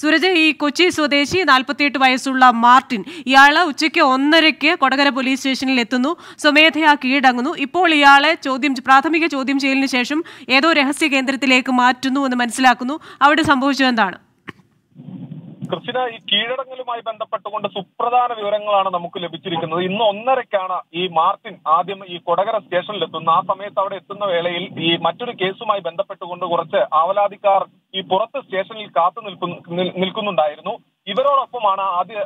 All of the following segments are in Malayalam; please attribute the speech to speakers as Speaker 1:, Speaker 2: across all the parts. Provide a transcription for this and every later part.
Speaker 1: സൂരജ് ഈ കൊച്ചി സ്വദേശി നാൽപ്പത്തിയെട്ട് വയസ്സുള്ള മാർട്ടിൻ ഇയാളെ ഉച്ചയ്ക്ക് ഒന്നരയ്ക്ക് കൊടകര പോലീസ് സ്റ്റേഷനിൽ എത്തുന്നു. സ്വമേധയാ കീഴടങ്ങുന്നു. ഇപ്പോൾ ഇയാളെ ചോദ്യം പ്രാഥമിക ചോദ്യം ചെയ്യലിന് ശേഷം ഏതോ രഹസ്യ കേന്ദ്രത്തിലേക്ക് മാറ്റുന്നു എന്ന് മനസ്സിലാക്കുന്നു. അവിടെ സംഭവിച്ചതെന്താണ്
Speaker 2: കൃഷിന ഈ കീഴടങ്ങലുമായി ബന്ധപ്പെട്ടുകൊണ്ട് സുപ്രധാന വിവരങ്ങളാണ് നമുക്ക് ലഭിച്ചിരിക്കുന്നത്. ഇന്ന് ഒന്നരക്കാണ് ഈ മാർട്ടിൻ ആദ്യം ഈ കൊടകര സ്റ്റേഷനിൽ എത്തുന്നത് ആ സമയത്ത് അവിടെ എത്തുന്ന വേളയിൽ ഈ മറ്റൊരു കേസുമായി ബന്ധപ്പെട്ടുകൊണ്ട് കുറച്ച് ആവലാതിക്കാർ ഈ പുറത്ത് സ്റ്റേഷനിൽ കാത്തു നിൽക്കുന്നു നിൽക്കുന്നുണ്ടായിരുന്നു. ഇവരോടൊപ്പമാണ് ആദ്യ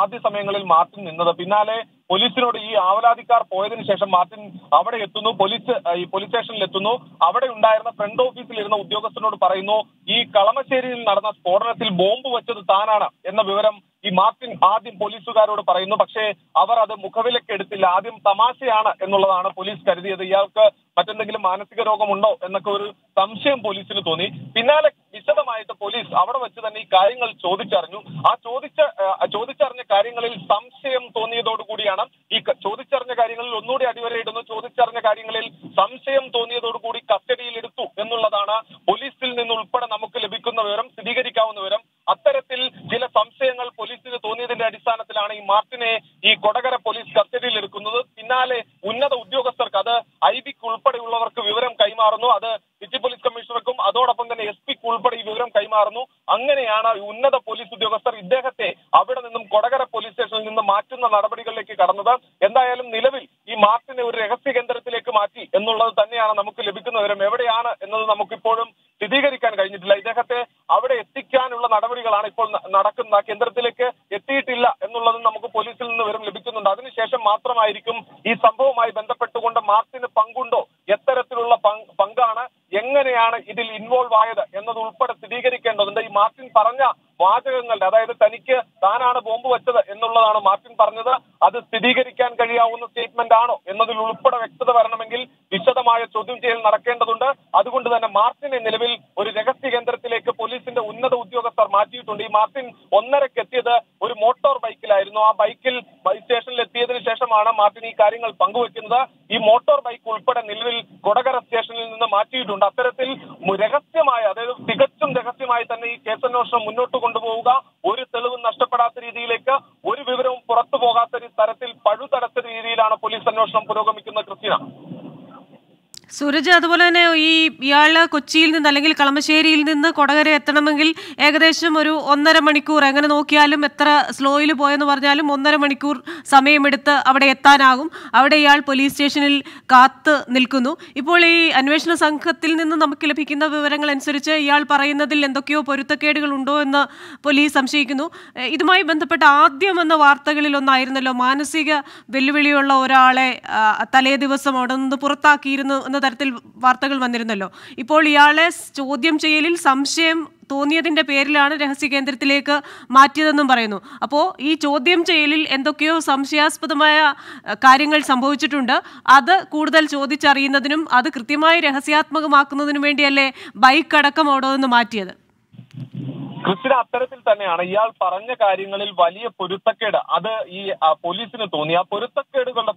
Speaker 2: ആദ്യ സമയങ്ങളിൽ മാർട്ടിൻ നിന്നത്. പിന്നാലെ പോലീസിനോട് ഈ ആവലാതിക്കാർ പോയതിനു ശേഷം മാർട്ടിൻ അവിടെ എത്തുന്നു. പോലീസ് ഈ പോലീസ് സ്റ്റേഷനിൽ എത്തുന്നു. അവിടെ ഉണ്ടായിരുന്ന ഫ്രണ്ട് ഓഫീസിൽ ഇരുന്ന ഉദ്യോഗസ്ഥനോട് പറയുന്നു ഈ കളമശ്ശേരിയിൽ നടന്ന സ്ഫോടനത്തിൽ ബോംബ് വെച്ചത് താനാണ് എന്ന വിവരം ഈ മാർട്ടിൻ ആദ്യം പോലീസുകാരോട് പറയുന്നു. പക്ഷേ അവർ അത് മുഖവിലക്കെടുത്തില്ല ആദ്യം തമാശയാണ് എന്നുള്ളതാണ് പോലീസ് കരുതിയത്. ഇയാൾക്ക് മറ്റെന്തെങ്കിലും മാനസിക രോഗമുണ്ടോ എന്നൊക്കെ ഒരു സംശയം പോലീസിന് തോന്നി. പിന്നാലെ അവിടെ വെച്ച് തന്നെ ഈ കാര്യങ്ങൾ ചോദിച്ചറിഞ്ഞു. ആ ചോദിച്ച ചോദിച്ചറിഞ്ഞ കാര്യങ്ങളിൽ സംശയം തോന്നിയതോടുകൂടിയാണ് ഈ ചോദിച്ചറിഞ്ഞ കാര്യങ്ങളിൽ ഒന്നുകൂടി അടിവരയിടുന്നു. ചോദിച്ചറിഞ്ഞ കാര്യങ്ങളിൽ സംശയം തോന്നിയതോടുകൂടി കസ്റ്റഡിയിൽ എടുത്തു എന്നുള്ളതാണ് പോലീസിൽ നിന്നുൾപ്പെടെ നമുക്ക് ലഭിക്കുന്ന വിവരം സ്ഥിരീകരിക്കാവുന്ന വിവരം അത്തരത്തിൽ ചില സംശയങ്ങൾ പോലീസിന് തോന്നിയതിന്റെ അടിസ്ഥാനത്തിലാണ് ഈ മാർട്ടിനെ ഈ കൊടകര പോലീസ് കസ്റ്റഡിയിൽ എടുക്കുന്നത് പിന്നാലെ ഉന്നത ഉദ്യോഗസ്ഥർക്ക് അത് ഐ ബിക്ക് ഉൾപ്പെടെയുള്ളവർക്ക് വിവരം കൈമാറുന്നു അത് സിറ്റി പോലീസ് കമ്മീഷണർക്കും അതോടൊപ്പം തന്നെ എസ് പിക്ക് ഉൾപ്പെടെ ഈ വിവരം കൈമാറുന്നു അങ്ങനെയാണ് ഈ ഉന്നത പോലീസ് ഉദ്യോഗസ്ഥർ ഇദ്ദേഹത്തെ അവിടെ നിന്നും പോലീസ് സ്റ്റേഷനിൽ നിന്ന് മാറ്റുന്ന നടപടികളിലേക്ക് കടന്നത് എന്തായാലും നിലവിൽ ഈ മാർട്ടിനെ ഒരു രഹസ്യ കേന്ദ്രത്തിലേക്ക് മാറ്റി എന്നുള്ളത് തന്നെയാണ് നമുക്ക് ലഭിക്കുന്ന വിവരം. എവിടെയാണ് എന്നത് നമുക്കിപ്പോഴും സ്ഥിരീകരിക്കാൻ കഴിഞ്ഞിട്ടില്ല. ഇദ്ദേഹത്തെ അവിടെ എത്തിക്കാനുള്ള നടപടികളാണ് ഇപ്പോൾ നടക്കുന്ന കേന്ദ്രത്തിലേക്ക് എത്തിയിട്ടില്ല എന്നുള്ളതും നമുക്ക് പോലീസിൽ നിന്ന് വിവരം ലഭിക്കുന്നുണ്ട്. അതിനുശേഷം മാത്രമായിരിക്കും ഈ സംഭവവുമായി ബന്ധപ്പെട്ടുകൊണ്ട് മാർട്ടിന് പങ്കുണ്ടോ? എത്തരത്തിലുള്ള എങ്ങനെയാണ് ഇതിൽ ഇൻവോൾവ് ആയത് എന്നത് ഉൾപ്പെടെ സ്ഥിരീകരിക്കേണ്ടതുണ്ട്. ഈ മാർട്ടിൻ പറഞ്ഞ വാചകങ്ങളുടെ അതായത് തനിക്ക് താനാണ് ബോംബ് വെച്ചത് എന്നുള്ളതാണ് മാർട്ടിൻ പറഞ്ഞത്. അത് സ്ഥിരീകരിക്കാൻ കഴിയാവുന്ന സ്റ്റേറ്റ്മെന്റ് ആണോ എന്നതിൽ ഉൾപ്പെടെ വ്യക്തത വരണമെങ്കിൽ വിശദമായ ചോദ്യം ചെയ്യൽ നടക്കേണ്ടതുണ്ട്. അതുകൊണ്ട് തന്നെ മാർട്ടിനെ നിലവിൽ ഒരു രഹസ്യ കേന്ദ്രത്തിലേക്ക് പോലീസിന്റെ ഉന്നത ഉദ്യോഗസ്ഥർ മാറ്റിയിട്ടുണ്ട്. ഈ മാർട്ടിൻ ഒന്നരക്ക് എത്തിയത് ഒരു മോട്ടോർ ബൈക്കിലായിരുന്നു ആ ബൈക്കിൽ ബൈക്ക് സ്റ്റേഷനിൽ എത്തിയതിനു ശേഷമാണ് മാർട്ടിൻ ഈ കാര്യങ്ങൾ പങ്കുവെക്കുന്നത്. ഈ മോട്ടോർ ബൈക്ക് ഉൾപ്പെടെ നിലവിൽ കൊടകര സ്റ്റേഷനിൽ നിന്ന് മാറ്റിയിട്ടുണ്ട്. അത്തരത്തിൽ രഹസ്യമായ അതായത് തികച്ചും രഹസ്യമായി തന്നെ ഈ കേസന്വേഷണം മുന്നോട്ട് കൊണ്ടുപോവുക ഒരു തെളിവും നഷ്ടപ്പെടാത്ത രീതിയിലേക്ക് ഒരു വിവരവും പുറത്തു പോകാത്ത തരത്തിൽ പഴുതടച്ച രീതിയിലാണ് പോലീസ് അന്വേഷണം പുരോഗമിക്കുന്നത് ക്രിസ്tina
Speaker 1: സൂരജ് അതുപോലെ തന്നെ ഈ ഇയാൾ കൊച്ചിയിൽ നിന്ന് അല്ലെങ്കിൽ കളമശ്ശേരിയിൽ നിന്ന് കൊടകര എത്തണമെങ്കിൽ ഏകദേശം ഒരു ഒന്നര മണിക്കൂർ. എങ്ങനെ നോക്കിയാലും എത്ര സ്ലോയിൽ പോയെന്ന് പറഞ്ഞാലും ഒന്നര മണിക്കൂർ സമയമെടുത്ത് അവിടെ എത്താനാകും. അവിടെ ഇയാൾ പോലീസ് സ്റ്റേഷനിൽ കാത്ത് നിൽക്കുന്നു. ഇപ്പോൾ ഈ അന്വേഷണ സംഘത്തിൽ നിന്ന് നമുക്ക് ലഭിക്കുന്ന വിവരങ്ങൾ അനുസരിച്ച് ഇയാൾ പറയുന്നതിൽ എന്തൊക്കെയോ പൊരുത്തക്കേടുകൾ ഉണ്ടോ എന്ന് പോലീസ് സംശയിക്കുന്നു. ഇതുമായി ബന്ധപ്പെട്ട ആദ്യം വന്ന വാർത്തകളിൽ ഒന്നായിരുന്നല്ലോ മാനസിക വെല്ലുവിളിയുള്ള ഒരാളെ തലേ ദിവസം അവിടെ നിന്ന് പുറത്താക്കിയിരുന്നു എന്ന തരത്തിൽ വാർത്തകൾ വന്നിരുന്നല്ലോ. ഇപ്പോൾ ഇയാളെ ചോദ്യം ചെയ്യലിൽ സംശയം തോന്നിയതിന്റെ പേരിലാണ് രഹസ്യ കേന്ദ്രത്തിലേക്ക് മാറ്റിയതെന്നും പറയുന്നു. അപ്പോൾ ഈ ചോദ്യം ചെയ്യലിൽ എന്തൊക്കെയോ സംശയാസ്പദമായ കാര്യങ്ങൾ സംഭവിച്ചിട്ടുണ്ട്. അത് കൂടുതൽ ചോദിച്ചറിയുന്നതിനും അത് കൃത്യമായി രഹസ്യാത്മകമാക്കുന്നതിനും വേണ്ടിയല്ലേ ബൈക്ക് അടക്കം അവിടെ മാറ്റിയത്?
Speaker 2: കൃഷിയുടെ അത്തരത്തിൽ തന്നെയാണ് ഇയാൾ പറഞ്ഞ കാര്യങ്ങളിൽ വലിയ പൊരുത്തക്കേട്. അത് ഈ പോലീസിന് തോന്നി. ആ പൊരുത്തക്കേടുകളുടെ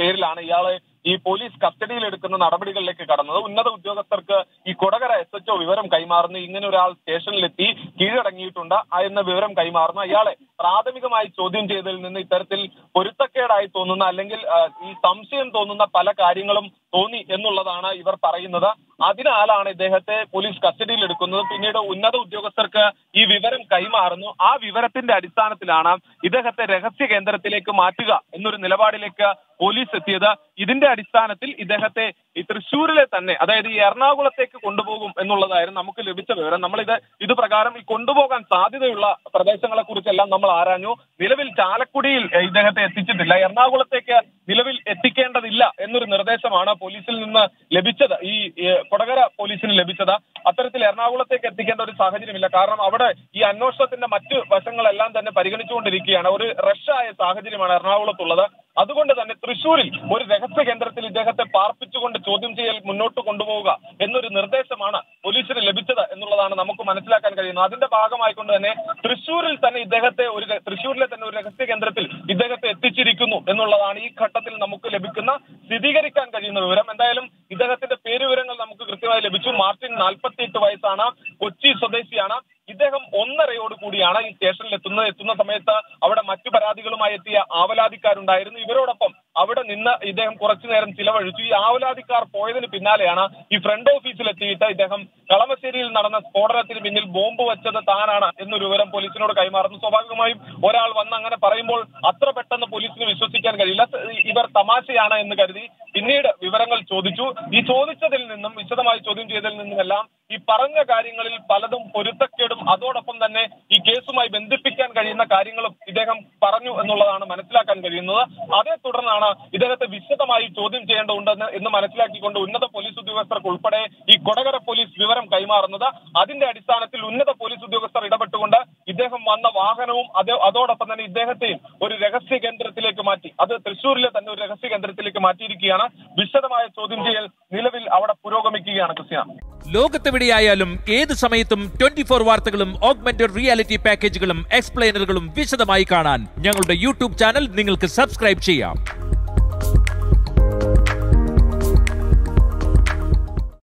Speaker 2: പേരിലാണ് ഇയാളെ ഈ പോലീസ് കസ്റ്റഡിയിൽ എടുക്കുന്ന നടപടികളിലേക്ക് കടന്നത്. ഉന്നത ഉദ്യോഗസ്ഥർക്ക് ഈ കൊടകര എസ് എച്ച്ഒ വിവരം കൈമാറുന്നു ഇങ്ങനെ ഒരാൾ സ്റ്റേഷനിലെത്തി കീഴടങ്ങിയിട്ടുണ്ട്. എന്ന വിവരം കൈമാറുന്നു അയാളെ പ്രാഥമികമായി ചോദ്യം ചെയ്തതിൽ നിന്ന് ഇത്തരത്തിൽ പൊരുത്തക്കേടായി തോന്നുന്ന അല്ലെങ്കിൽ ഈ സംശയം തോന്നുന്ന പല കാര്യങ്ങളും തോന്നി എന്നുള്ളതാണ് ഇവർ പറയുന്നത്. അതിനാലാണ് ഇദ്ദേഹത്തെ പോലീസ് കസ്റ്റഡിയിൽ എടുക്കുന്നത് പിന്നീട് ഉന്നത ഉദ്യോഗസ്ഥർക്ക് ഈ വിവരം കൈമാറുന്നു. ആ വിവരത്തിന്റെ അടിസ്ഥാനത്തിലാണ് ഇദ്ദേഹത്തെ രഹസ്യ കേന്ദ്രത്തിലേക്ക് മാറ്റുക എന്നൊരു നിലപാടിലേക്ക് പോലീസ് എത്തിയത്. ഇതിന്റെ അടിസ്ഥാനത്തിൽ ഇദ്ദേഹത്തെ ഈ തൃശ്ശൂരിലെ തന്നെ അതായത് ഈ എറണാകുളത്തേക്ക് കൊണ്ടുപോകും എന്നുള്ളതായിരുന്നു നമുക്ക് ലഭിച്ച വിവരം. നമ്മളിത് ഇത് പ്രകാരം ഈ കൊണ്ടുപോകാൻ സാധ്യതയുള്ള പ്രദേശങ്ങളെ കുറിച്ചെല്ലാം നമ്മൾ ആരാഞ്ഞു? നിലവിൽ ചാലക്കുടിയിൽ ഇദ്ദേഹത്തെ എത്തിച്ചിട്ടില്ല. എറണാകുളത്തേക്ക് നിലവിൽ എത്തിക്കേണ്ടതില്ല എന്നൊരു നിർദ്ദേശമാണ് പോലീസിൽ നിന്ന് ലഭിച്ചത്. ഈ കൊടകര പോലീസിന് ലഭിച്ചത്. അത്തരത്തിൽ എറണാകുളത്തേക്ക് എത്തിക്കേണ്ട ഒരു സാഹചര്യമില്ല. കാരണം അവിടെ ഈ അന്വേഷണത്തിന്റെ മറ്റ് വശങ്ങളെല്ലാം തന്നെ പരിഗണിച്ചുകൊണ്ടിരിക്കുകയാണ്. ഒരു റഷായ സാഹചര്യമാണ് എറണാകുളത്തുള്ളത്. അതുകൊണ്ട് തന്നെ തൃശൂരിൽ ഒരു രഹസ്യ കേന്ദ്രത്തിൽ ഇദ്ദേഹത്തെ പാർപ്പിച്ചുകൊണ്ട് ചോദ്യം ചെയ്യൽ മുന്നോട്ട് കൊണ്ടുപോവുക എന്നൊരു നിർദ്ദേശമാണ് പോലീസ് പോലീസിന് ലഭിച്ചത് എന്നുള്ളതാണ് നമുക്ക് മനസ്സിലാക്കാൻ കഴിയുന്നത്. അതിന്റെ ഭാഗമായിക്കൊണ്ട് തന്നെ തൃശ്ശൂരിൽ തന്നെ ഇദ്ദേഹത്തെ ഒരു തൃശൂരിലെ തന്നെ ഒരു രഹസ്യ കേന്ദ്രത്തിൽ ഇദ്ദേഹത്തെ എത്തിച്ചിരിക്കുന്നു എന്നുള്ളതാണ് ഈ ഘട്ടത്തിൽ നമുക്ക് ലഭിക്കുന്ന സ്ഥിരീകരിക്കാൻ കഴിയുന്ന വിവരം. എന്തായാലും ഇദ്ദേഹത്തിന്റെ പേരുവിവരങ്ങൾ നമുക്ക് കൃത്യമായി ലഭിച്ചു. മാർട്ടിൻ നാൽപ്പത്തിയെട്ട് വയസ്സാണ്. കൊച്ചി സ്വദേശിയാണ്. ഇദ്ദേഹം ഒന്നരയോട് കൂടിയാണ് ഈ സ്റ്റേഷനിൽ എത്തുന്നത്. എത്തുന്ന സമയത്ത് അവിടെ മറ്റു പരാതികളുമായി എത്തിയ ആവലാതിക്കാരുണ്ടായിരുന്നു. ഇവരോടൊപ്പം അവിടെ നിന്ന് ഇദ്ദേഹം കുറച്ചു നേരം ചിലവഴിച്ചു. ഈ ആവലാതിക്കാർ പോയതിന് പിന്നാലെയാണ് ഈ ഫ്രണ്ട് ഓഫീസിൽ എത്തിയിട്ട് ഇദ്ദേഹം കളമശ്ശേരിയിൽ നടന്ന സ്ഫോടനത്തിന് പിന്നിൽ ബോംബ് വെച്ചത് താനാണ് എന്നൊരു വിവരം പോലീസിനോട് കൈമാറുന്നു. സ്വാഭാവികമായും ഒരാൾ വന്ന് അങ്ങനെ പറയുമ്പോൾ അത്ര പെട്ടെന്ന് പോലീസിന് വിശ്വസിക്കാൻ കഴിയില്ല. ഇവർ തമാശയാണ് എന്ന് കരുതി പിന്നീട് വിവരങ്ങൾ ചോദിച്ചു. ഈ ചോദിച്ചതിൽ നിന്നും വിശദമായി ചോദ്യം ചെയ്തതിൽ നിന്നുമെല്ലാം ഈ പറഞ്ഞ കാര്യങ്ങളിൽ പലതും പൊരുത്തക്കേടും അതോടൊപ്പം തന്നെ ഈ കേസുമായി ബന്ധിപ്പിക്കാൻ കഴിയുന്ന കാര്യങ്ങളും ഇദ്ദേഹം പറഞ്ഞു എന്നുള്ളതാണ് മനസ്സിലാക്കാൻ കഴിയുന്നത്. അതേ തുടർന്നാണ് ഇദ്ദേഹത്തെ വിശദമായി ചോദ്യം ചെയ്യേണ്ടതുണ്ടെന്ന് എന്ന് മനസ്സിലാക്കിക്കൊണ്ട് ഉന്നത പോലീസ് ഉദ്യോഗസ്ഥർക്ക് ഉൾപ്പെടെ ഈ കൊടകര പോലീസ് വിവരം കൈമാറുന്നത്. അതിന്റെ അടിസ്ഥാനത്തിൽ ഉന്നത പോലീസ് ഉദ്യോഗസ്ഥർ ഇടപെട്ടുകൊണ്ട് ഇദ്ദേഹം വന്ന വാഹനവും അത് അതോടൊപ്പം തന്നെ ഇദ്ദേഹത്തെയും ഒരു രഹസ്യ കേന്ദ്രത്തിലേക്ക് മാറ്റി. അത് തൃശൂരിലെ തന്നെ ഒരു രഹസ്യ കേന്ദ്രത്തിലേക്ക് മാറ്റിയിരിക്കുകയാണ്. വിശദമായ ചോദ്യം ചെയ്യൽ നിലവിൽ അവിടെ പുരോഗമിക്കുകയാണ് ക്രിസ്ത്യാന
Speaker 3: ലോകത്തെവിടെയായാലും ഏത് സമയത്തും ട്വന്റി ഫോർ വാർത്തകളും ഓഗ്മെന്റഡ് റിയാലിറ്റി പാക്കേജുകളും എക്സ്പ്ലെയിനറുകളും വിശദമായി കാണാൻ ഞങ്ങളുടെ യൂട്യൂബ് ചാനൽ നിങ്ങൾക്ക് സബ്സ്ക്രൈബ് ചെയ്യാം.